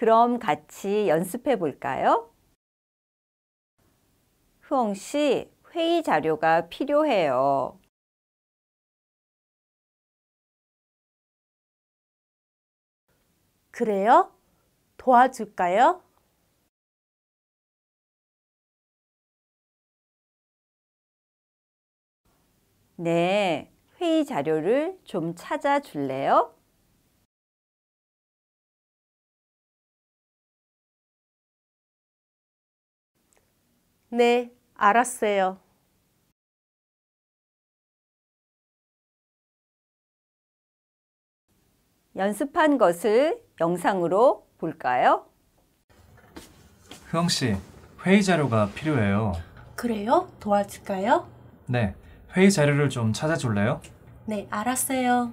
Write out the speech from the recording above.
그럼 같이 연습해 볼까요? 흐엉 씨, 회의 자료가 필요해요. 그래요? 도와줄까요? 네, 회의 자료를 좀 찾아줄래요? 네, 알았어요. 연습한 것을 영상으로 볼까요? 흐엉 씨, 회의 자료가 필요해요. 그래요? 도와줄까요? 네, 회의 자료를 좀 찾아줄래요? 네, 알았어요.